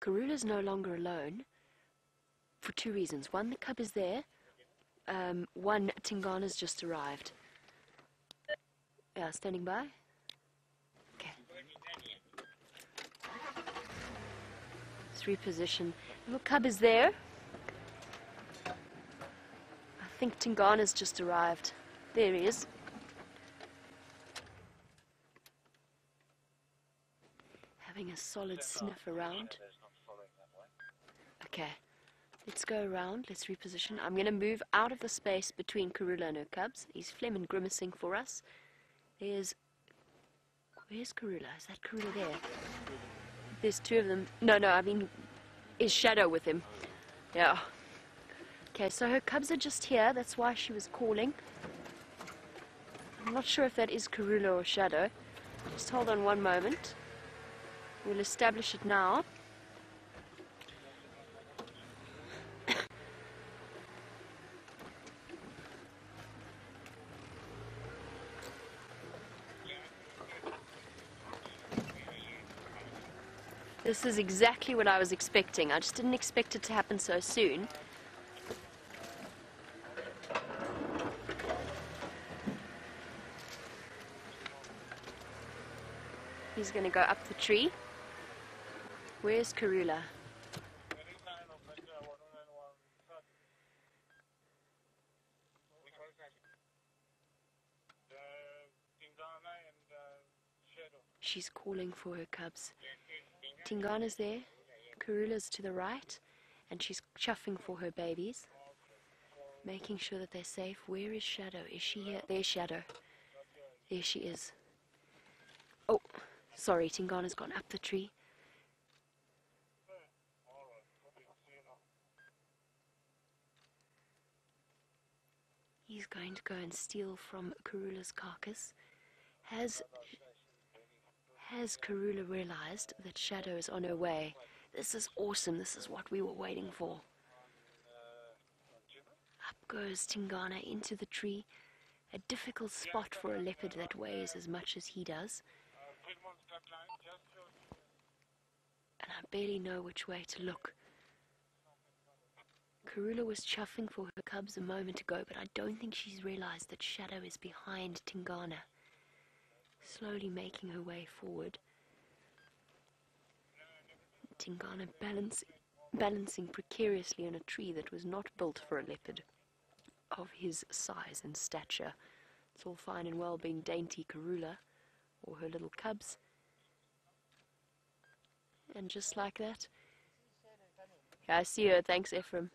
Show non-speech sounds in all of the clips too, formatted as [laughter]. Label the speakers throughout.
Speaker 1: Karula's no longer alone for two reasons. One, the cub is there. Um, one, Tingana's just arrived. Yeah, standing by. Okay. Let's reposition. Little cub is there. I think Tingana's just arrived. There he is. Having a solid sniff around. Okay. Let's go around. Let's reposition. I'm going to move out of the space between Karula and her cubs. He's flehmen grimacing for us. There's... Where's Karula? Is that Karula there? There's two of them. No, no, I mean... Is Shadow with him? Yeah. Okay, so her cubs are just here. That's why she was calling. I'm not sure if that is Karula or Shadow. Just hold on one moment. We'll establish it now. This is exactly what I was expecting. I just didn't expect it to happen so soon. He's going to go up the tree. Where's Karula? She's calling for her cubs. Tingana's there, Karula's to the right, and she's chuffing for her babies, making sure that they're safe. Where is Shadow? Is she here? There's Shadow. There she is. Oh, sorry, Tingana's gone up the tree. He's going to go and steal from Karula's carcass. Has has Karula realized that Shadow is on her way? This is awesome. This is what we were waiting for. Up goes Tingana into the tree. A difficult spot for a leopard that weighs as much as he does. And I barely know which way to look. Karula was chuffing for her cubs a moment ago, but I don't think she's realized that Shadow is behind Tingana, slowly making her way forward. Tingana balance, balancing precariously on a tree that was not built for a leopard of his size and stature. It's all fine and well being dainty Karula or her little cubs. And just like that, yeah, I see her. Thanks, Ephraim.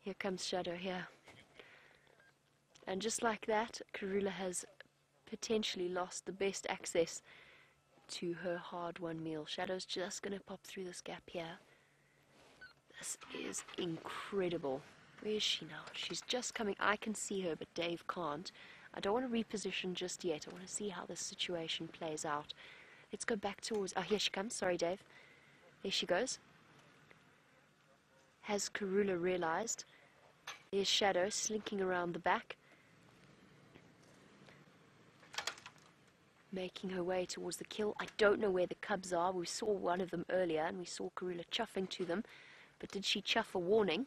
Speaker 1: Here comes Shadow here. And just like that, Karula has potentially lost the best access to her hard-won meal. Shadow's just going to pop through this gap here. This is incredible. Where is she now? She's just coming. I can see her, but Dave can't. I don't want to reposition just yet. I want to see how this situation plays out. Let's go back towards... Oh, here she comes. Sorry, Dave. There she goes. Has Karula realized? There's Shadow slinking around the back. Making her way towards the kill. I don't know where the cubs are. We saw one of them earlier and we saw Karula chuffing to them. But did she chuff a warning?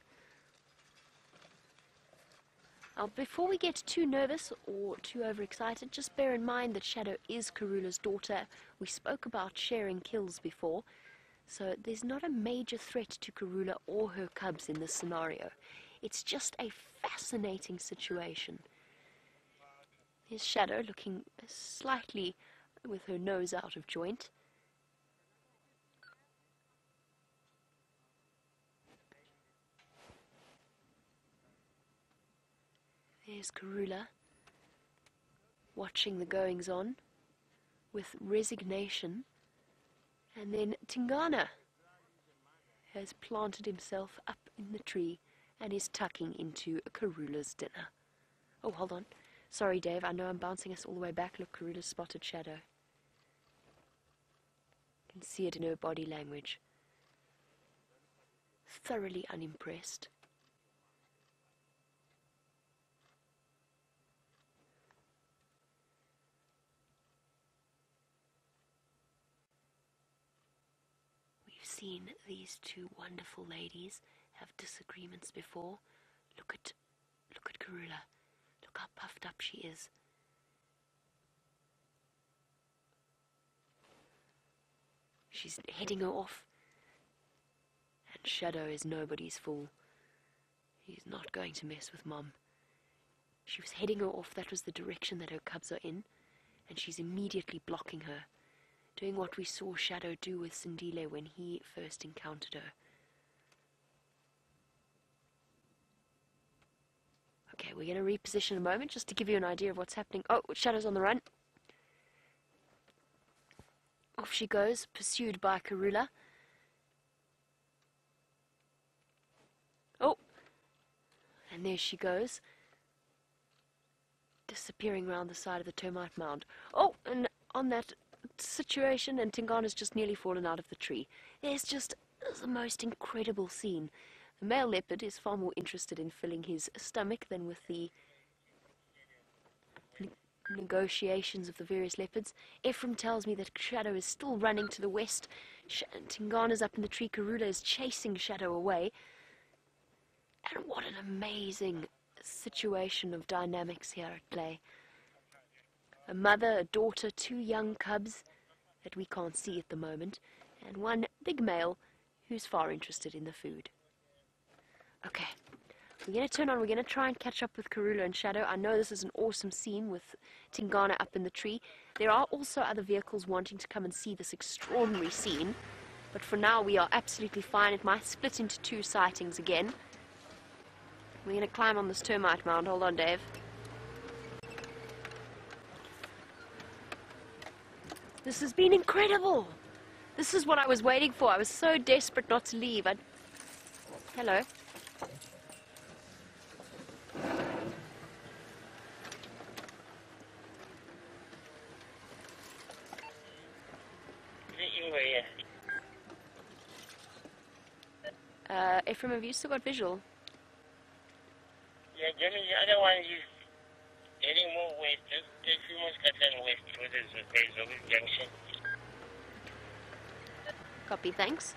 Speaker 1: Now, before we get too nervous or too overexcited, just bear in mind that Shadow is Karula's daughter. We spoke about sharing kills before, so there's not a major threat to Karula or her cubs in this scenario. It's just a fascinating situation. Here's Shadow looking slightly with her nose out of joint. There's Karula, watching the goings on with resignation. And then Tingana has planted himself up in the tree and is tucking into Karula's dinner. Oh, hold on. Sorry, Dave, I know I'm bouncing us all the way back. Look, Karula's spotted shadow. You can see it in her body language. Thoroughly unimpressed. We've seen these two wonderful ladies have disagreements before. Look at look at Karula. Look how puffed up she is. She's heading her off. And Shadow is nobody's fool. He's not going to mess with Mom. She was heading her off, that was the direction that her cubs are in, and she's immediately blocking her, doing what we saw Shadow do with Sindile when he first encountered her. Okay, we're going to reposition a moment just to give you an idea of what's happening. Oh, Shadow's on the run. Off she goes, pursued by Karula. Oh! And there she goes. Disappearing round the side of the termite mound. Oh, and on that situation, and Tingana's just nearly fallen out of the tree. It's just the most incredible scene. The male leopard is far more interested in filling his stomach than with the negotiations of the various leopards. Ephraim tells me that Shadow is still running to the west. Sh- Tingana's up in the tree. Karula is chasing Shadow away. And what an amazing situation of dynamics here at play. A mother, a daughter, two young cubs that we can't see at the moment, and one big male who's far interested in the food. Okay, we're going to turn on, we're going to try and catch up with Karula and Shadow. I know this is an awesome scene with Tingana up in the tree. There are also other vehicles wanting to come and see this extraordinary scene. But for now, we are absolutely fine. It might split into two sightings again. We're going to climb on this termite mound. Hold on, Dave. This has been incredible. This is what I was waiting for. I was so desperate not to leave. I... Hello. Ephraim, have you still got visual?
Speaker 2: Yeah, Jimmy, the other one is heading more west, just take few more Scotland west towards the Basil Junction.
Speaker 1: Copy, thanks.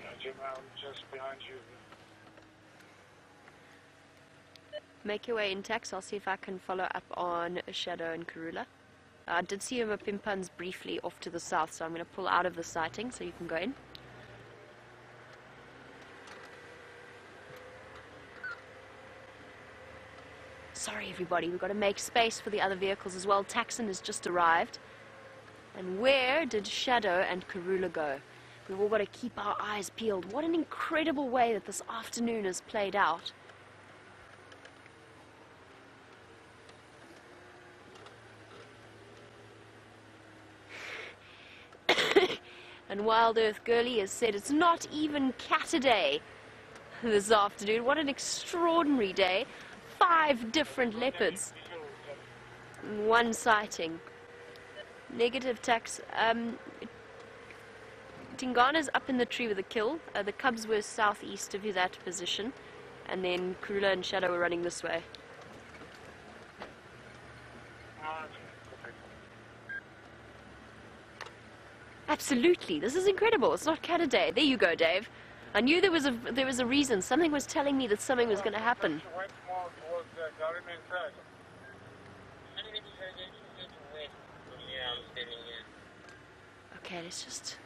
Speaker 3: Yeah, Jim, I'm just behind you.
Speaker 1: Make your way in Tex. I'll see if I can follow up on Shadow and Karula. I did see up in briefly off to the south, so I'm going to pull out of the sighting so you can go in. Sorry, everybody, we've got to make space for the other vehicles as well. Taxon has just arrived. And where did Shadow and Karula go? We've all got to keep our eyes peeled. What an incredible way that this afternoon has played out. And Wild Earth Girly has said it's not even cat a day this afternoon. What an extraordinary day. Five different leopards. One sighting. Negative Tex. Um, Tingana's up in the tree with a kill. Uh, the cubs were southeast of his that position. And then Karula and Shadow were running this way. Absolutely, this is incredible. It's not cat a day. There you go, Dave. I knew there was a there was a reason. Something was telling me that something was going to happen. Okay, let's just.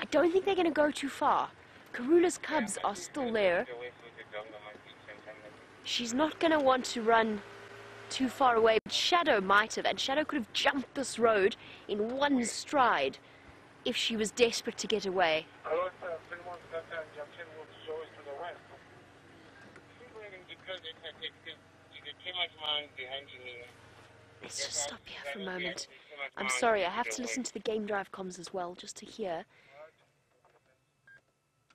Speaker 1: I don't think they're going to go too far. Karula's cubs are still there. She's not going to want to run too far away. But Shadow might have, and Shadow could have jumped this road in one stride if she was desperate to get away. Let's just stop here for a moment. I'm sorry, I have to listen to the game drive comms as well, just to hear.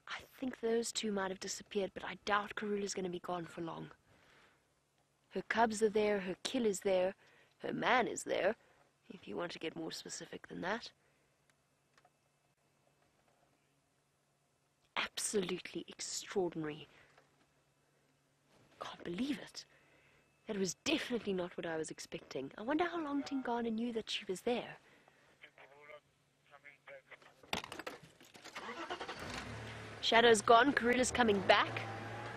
Speaker 1: I think those two might have disappeared, but I doubt Karula's going to be gone for long. Her cubs are there, her kill is there, her man is there, if you want to get more specific than that. Absolutely extraordinary. Can't believe it. That was definitely not what I was expecting. I wonder how long Tingana knew that she was there. Shadow's gone, Karula's coming back.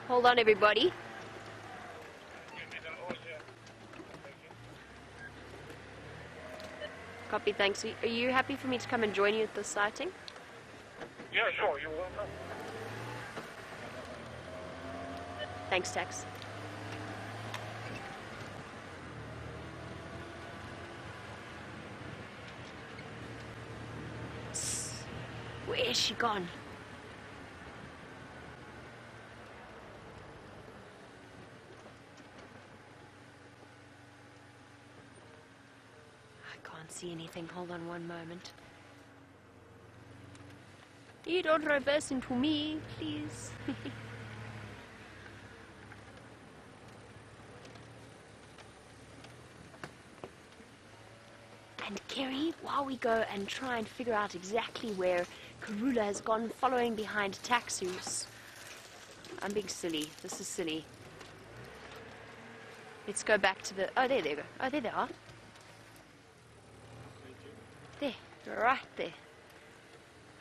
Speaker 1: Hold on, everybody. Copy, thanks. Are you happy for me to come and join you at the sighting?
Speaker 3: Yeah, sure, you're welcome.
Speaker 1: Thanks, Tex. Where is she gone? I can't see anything. Hold on one moment. You don't reverse into me, please. [laughs] And Kerry, while we go and try and figure out exactly where Karula has gone following behind Taxus. I'm being silly. This is silly. Let's go back to the. Oh, there they go. Oh, there they are. There, right there.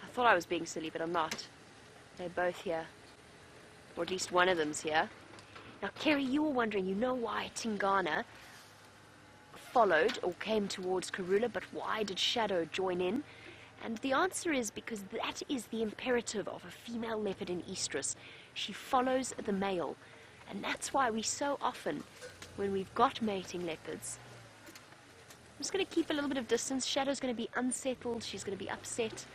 Speaker 1: I thought I was being silly, but I'm not. They're both here. Or at least one of them's here. Now, Kerry, you were wondering, you know why Tingana followed or came towards Karula, but why did Shadow join in? And the answer is because that is the imperative of a female leopard in estrus. She follows the male. And that's why we so often, when we've got mating leopards, just going to keep a little bit of distance. Shadow's going to be unsettled. She's going to be upset.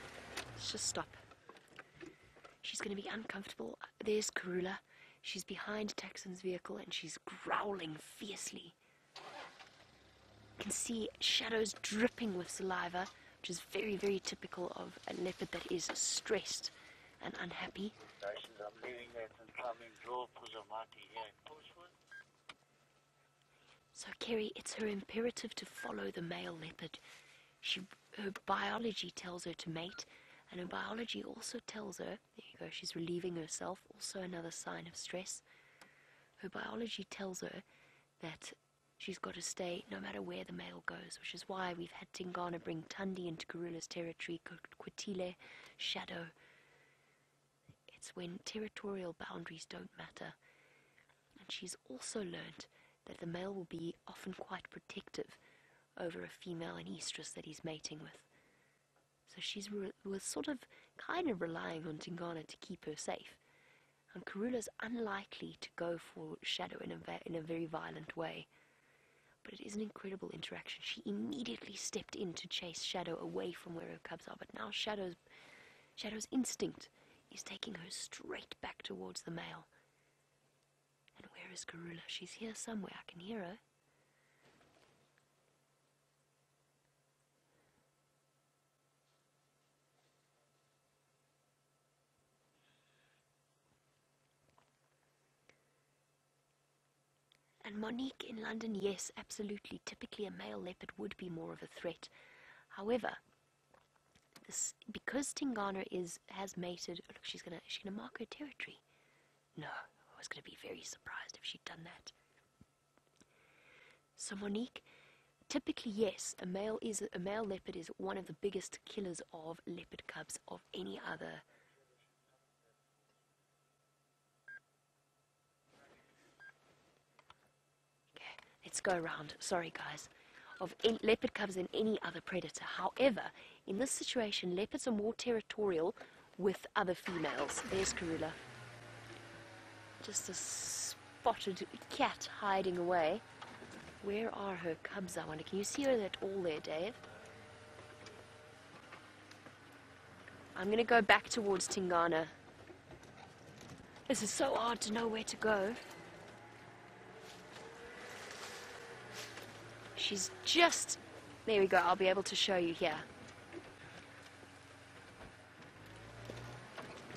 Speaker 1: Let's just stop. She's going to be uncomfortable. There's Karula. She's behind Texan's vehicle and she's growling fiercely. You can see shadows dripping with saliva, which is very, very typical of a leopard that is stressed and unhappy.
Speaker 2: I'm leaving that and coming draw Puzamati here in Bushwood.
Speaker 1: So, Kerry, it's her imperative to follow the male leopard. She, her biology tells her to mate, and her biology also tells her, there you go, she's relieving herself, also another sign of stress. Her biology tells her that she's got to stay no matter where the male goes, which is why we've had Tingana bring Tundi into Karula's territory, Quitile, Shadow. It's when territorial boundaries don't matter. And she's also learnt that the male will be often quite protective over a female in estrus that he's mating with. So she's was sort of kind of relying on Tingana to keep her safe. And Karula's unlikely to go for Shadow in a, in a very violent way. But it is an incredible interaction. She immediately stepped in to chase Shadow away from where her cubs are, but now Shadow's Shadow's instinct is taking her straight back towards the male. And where is Karula? She's here somewhere. I can hear her. And Monique in London, yes, absolutely. Typically, a male leopard would be more of a threat. However, this because Tingana is has mated. Look, she's gonna she's gonna mark her territory. No, Was gonna be very surprised if she'd done that. So Monique, typically yes, a male is a male leopard is one of the biggest killers of leopard cubs of any other. Okay, let's go around. Sorry, guys. Of leopard cubs than any other predator. However, in this situation, leopards are more territorial with other females. There's Karula. Just a spotted cat hiding away. Where are her cubs, I wonder? Can you see her at all there, Dave? I'm going to go back towards Tingana. This is so hard to know where to go. She's just. There we go, I'll be able to show you here.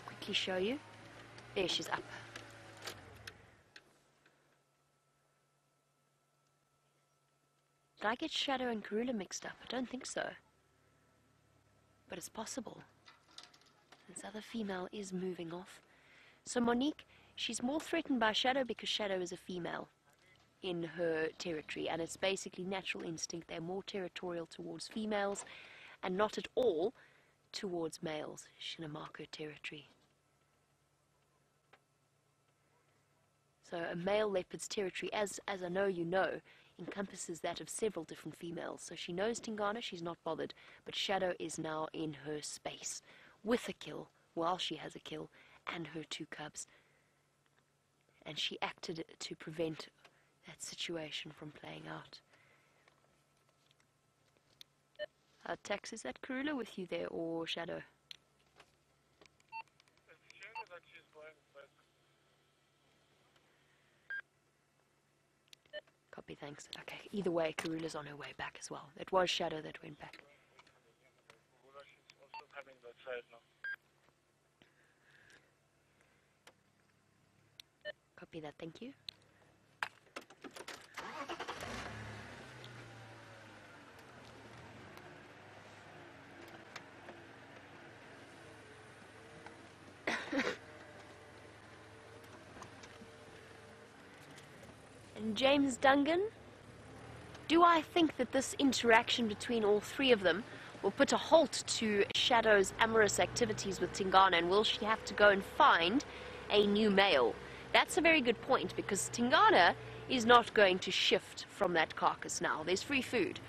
Speaker 1: Quickly show you. There she's up. Did I get Shadow and Karula mixed up? I don't think so. But it's possible. This other female is moving off. So Monique, she's more threatened by Shadow because Shadow is a female. in her territory, and it's basically natural instinct. They're more territorial towards females and not at all towards males. She's going to mark her territory. So a male leopard's territory, as, as I know you know, encompasses that of several different females. So she knows Tingana, she's not bothered, but Shadow is now in her space with a kill, while she has a kill, and her two cubs. And she acted to prevent that situation from playing out. Uh, Tex, is that Karula with you there, or Shadow?
Speaker 3: It's Shadow that she's going, but
Speaker 1: Copy, thanks. Okay, either way, Karula's on her way back as well. It was Shadow that went back. Copy that, thank you. James Dungan? Do I think that this interaction between all three of them will put a halt to Shadow's amorous activities with Tingana and will she have to go and find a new male? That's a very good point because Tingana is not going to shift from that carcass now. There's free food.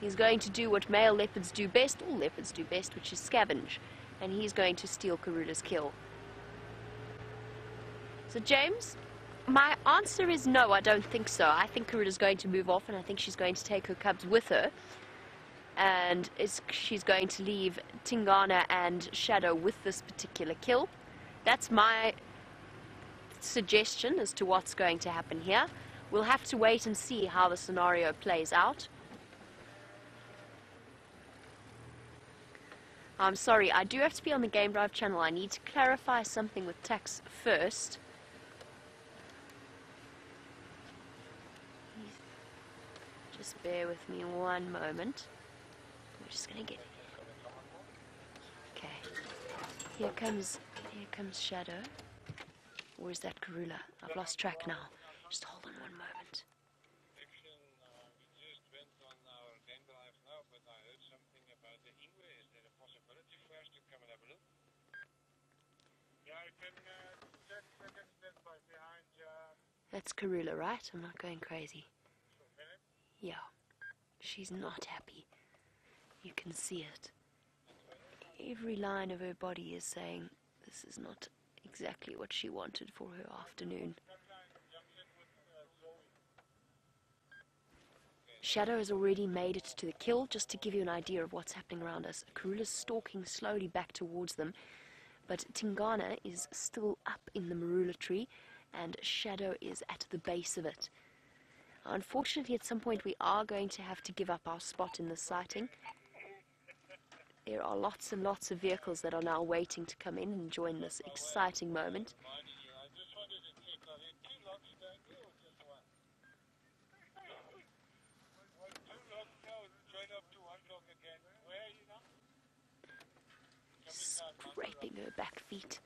Speaker 1: He's going to do what male leopards do best, all leopards do best, which is scavenge. And he's going to steal Karula's kill. So, James, my answer is no, I don't think so. I think Karula's going to move off and I think she's going to take her cubs with her. And she's going to leave Tingana and Shadow with this particular kill. That's my suggestion as to what's going to happen here. We'll have to wait and see how the scenario plays out. I'm sorry, I do have to be on the Game Drive channel. I need to clarify something with Tex first. Just bear with me one moment. We're just gonna get. Okay. Here comes. Here comes Shadow. Or is that Karula? I've lost track now. Just hold on one moment.
Speaker 3: Action, uh, we just went on our game drive now, but I heard something about the Ingwe. Is there a possibility for us to come and have a look? Yeah, I can uh, 10 seconds stand by behind uh,
Speaker 1: That's Karula, right? I'm not going crazy.
Speaker 3: for a minute.
Speaker 1: Yeah. She's not happy. You can see it. Every line of her body is saying this is not exactly what she wanted for her afternoon. Shadow has already made it to the kill, just to give you an idea of what's happening around us. Karula's stalking slowly back towards them, but Tingana is still up in the marula tree, and Shadow is at the base of it. Unfortunately, at some point, we are going to have to give up our spot in the sighting. There are lots and lots of vehicles that are now waiting to come in and join this exciting moment.
Speaker 3: Mind you, I just wanted to check, are there two locks down here or just one? Well, two locks now, join up to one lock again. Where are you now? Coming down, Mount
Speaker 1: Scraping her back feet.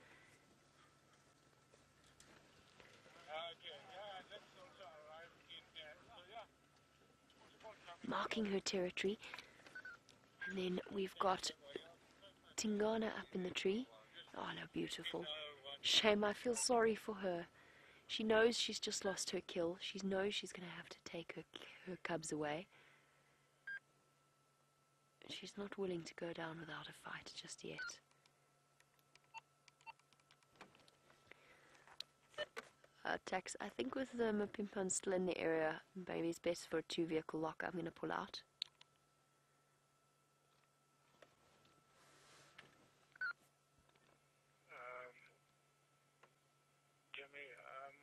Speaker 3: Ah, Okay, yeah, that's also arrived in there. So yeah, possible coming.
Speaker 1: Her territory. And then we've got Tingana up in the tree. Oh, no, beautiful. Shame, I feel sorry for her. She knows she's just lost her kill. She knows she's going to have to take her, her cubs away. She's not willing to go down without a fight just yet. Uh, Tex, I think with the Mapimpan still in the area, maybe it's best for a two vehicle lock. I'm going to pull out.
Speaker 3: Um, Jimmy, um,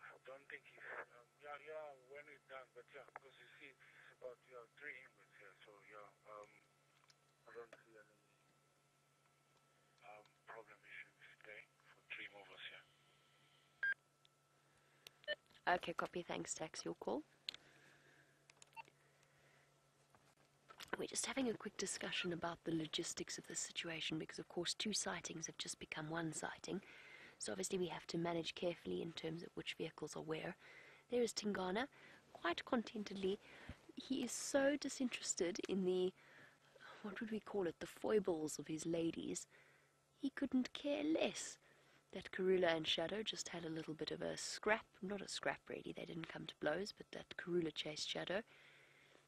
Speaker 3: I don't think he's, um, yeah, yeah, when it's done, but yeah, because you see, it's about, inwards here, so yeah, um, I don't see any, um, problem issues today for three movers here.
Speaker 1: Okay, copy. Thanks, Tex. Your call. We're just having a quick discussion about the logistics of this situation because, of course, two sightings have just become one sighting. So obviously we have to manage carefully in terms of which vehicles are where. There is Tingana, quite contentedly. He is so disinterested in the, what would we call it, the foibles of his ladies. He couldn't care less that Karula and Shadow just had a little bit of a scrap. Not a scrap, really, they didn't come to blows, but that Karula chased Shadow.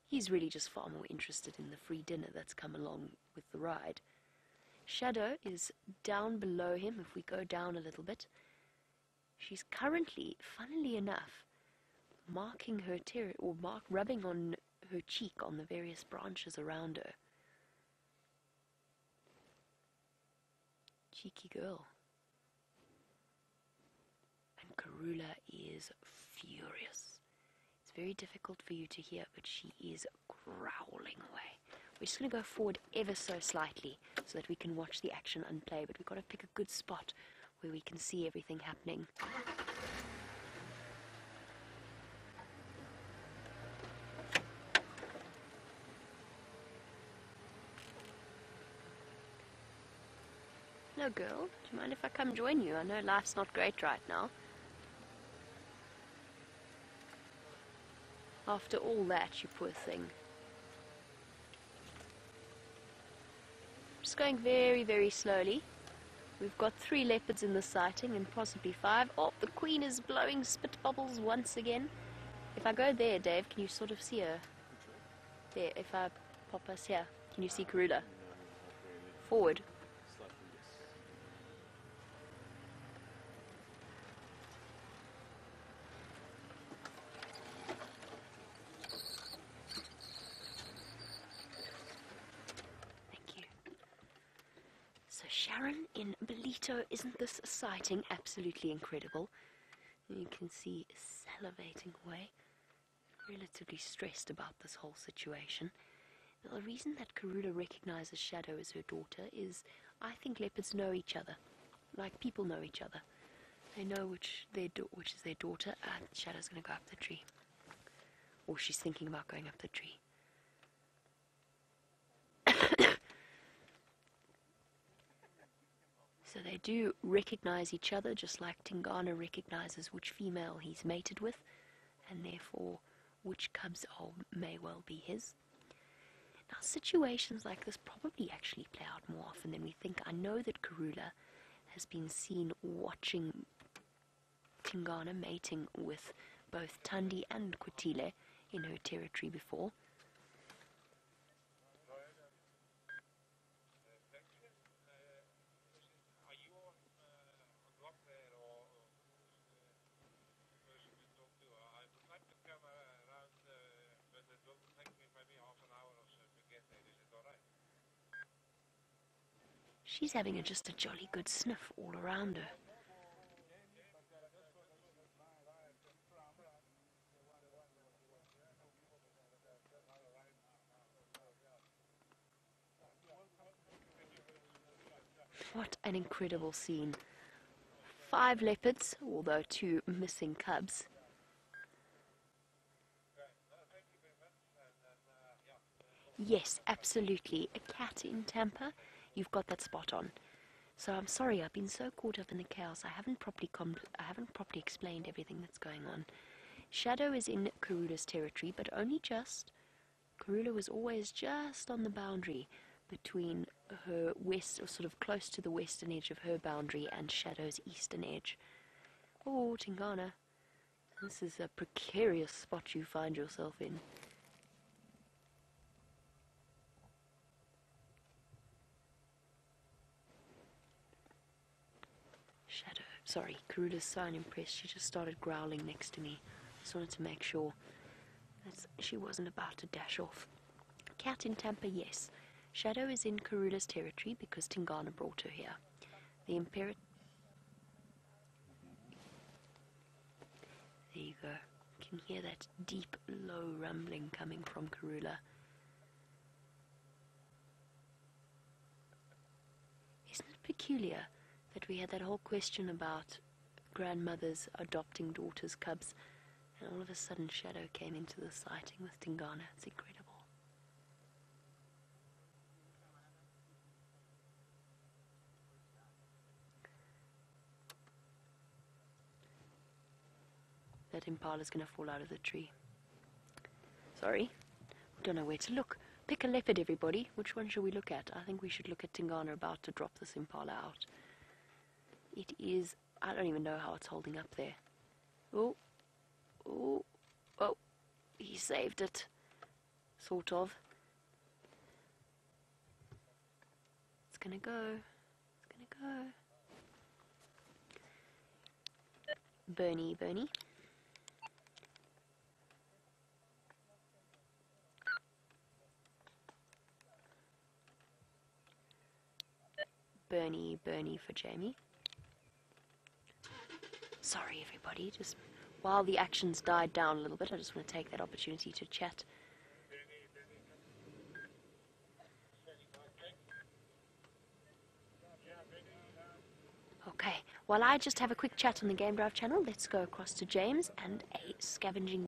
Speaker 1: He's really just far more interested in the free dinner that's come along with the ride. Shadow is down below him if we go down a little bit. She's currently, funnily enough, marking her ter- or mark rubbing on her cheek on the various branches around her. Cheeky girl. Karula is furious. It's very difficult for you to hear, but she is growling away. We're just going to go forward ever so slightly so that we can watch the action unplay, but we've got to pick a good spot where we can see everything happening. No, girl. Do you mind if I come join you? I know life's not great right now. After all that, you poor thing. Just going very, very slowly. We've got three leopards in the sighting and possibly five. Oh, the queen is blowing spit bubbles once again. If I go there, Dave, can you sort of see her? There, if I pop us here, can you see Karula? Forward. Thank you. So Sharon in Belito, isn't this sighting absolutely incredible? You can see salivating away, relatively stressed about this whole situation. Now, the reason that Karula recognizes Shadow as her daughter is I think leopards know each other, like people know each other. They know which their which is their daughter, and Shadow's going to go up the tree, or she's thinking about going up the tree. So they do recognize each other, just like Tingana recognizes which female he's mated with, and therefore which cubs are, may well be his. Now, situations like this probably actually play out more often than we think. I know that Karula has been seen watching Tingana mating with both Tandi and Kutile in her territory before.
Speaker 3: Are you on, uh, on block there or who's the person to talk to? I would like to come uh, around, uh, but it will take me maybe half an hour or so to get there. Is it alright?
Speaker 1: She's having a, just a jolly good sniff all around her. What an incredible scene. Five leopards, although two missing cubs. Yes, absolutely. A cat in Tampa, you've got that spot on. So I'm sorry, I've been so caught up in the chaos. I haven't properly I haven't properly explained everything that's going on. Shadow is in Karula's territory, but only just. Karula was always just on the boundary between her west, or sort of close to the western edge of her boundary, and Shadow's eastern edge. Oh, Tingana, this is a precarious spot you find yourself in. Shadow. Sorry, Karula's so unimpressed. She just started growling next to me. I just wanted to make sure that she wasn't about to dash off. Cat in Tampa, yes. Shadow is in Karula's territory because Tingana brought her here. The Imperator. There you go. You can hear that deep, low rumbling coming from Karula. Isn't it peculiar that we had that whole question about grandmothers adopting daughters' cubs, and all of a sudden Shadow came into the sighting with Tingana? It's incredible. that impala's going to fall out of the tree. Sorry. Don't know where to look. Pick a leopard, everybody. Which one should we look at? I think we should look at Tingana about to drop this impala out. It is... I don't even know how it's holding up there. Oh. Oh. Oh. He saved it. Sort of. It's gonna go. It's gonna go. Bernie, Bernie. Bernie, Bernie for Jamie. Sorry, everybody. Just while the actions died down a little bit, I just want to take that opportunity to chat. Okay, while I just have a quick chat on the Game Drive channel, let's go across to James and a scavenging